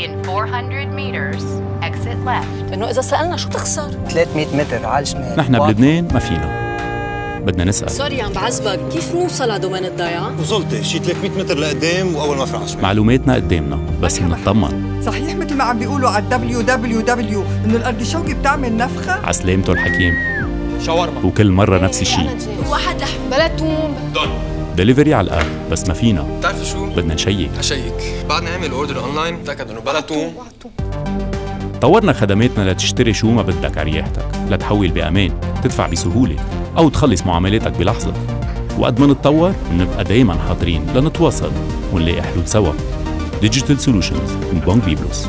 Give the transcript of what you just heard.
In 400 meters, exit left. إنه إذا سألنا شو تخسر 300 متر على الشمال. نحن بلبنان ما فينا. بدنا نسأل. sorry عم بعذبك كيف نوصل ل domaine الضيعه وصلت شي 300 متر لقدام وأول مفرع على الشمال. معلوماتنا قدامنا بس منطمن. صحيح مثل ما عم بيقولوا على الدبليو دبليو دبليو إنه الارتشوكي بتعمل نفخة. على سلامته الحكيم شاورما. وكل مرة نفس الشيء واحد لحم بلا توم. delivery online بس ما فينا. بتعرفوا شو؟ بدنا نشيك. هشيك. بعد ما اعمل order online تأكد إنه بلا توم طورنا خدماتنا لتشتري شو ما بدك على لتحول بأمان تدفع بسهولة أو تخلص معاملاتك بلحظة. وقد ما نتطور نبقى دايما حاضرين لنتواصل ونلاقي حلول سوا. digital solutions من بنك بيبلوس